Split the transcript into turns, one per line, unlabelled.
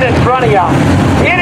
right in front of y'all.